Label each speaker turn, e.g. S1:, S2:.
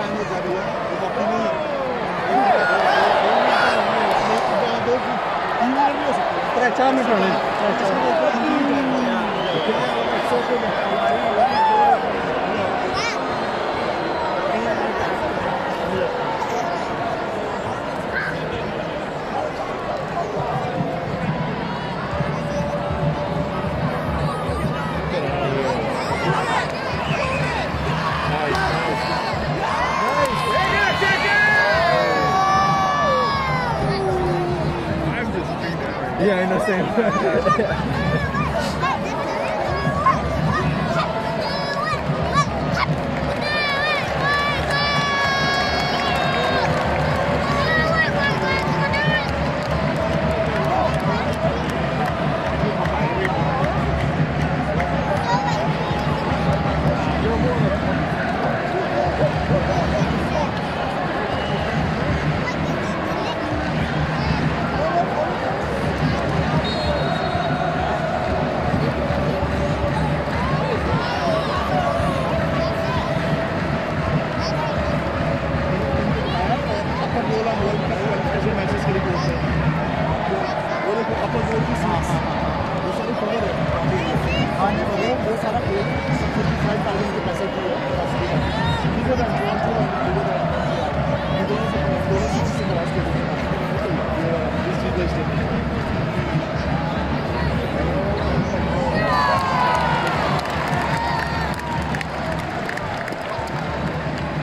S1: time de Gabriel, eu vou Tres
S2: años, tres
S1: años.
S2: Yeah, I know, same.
S1: いいね。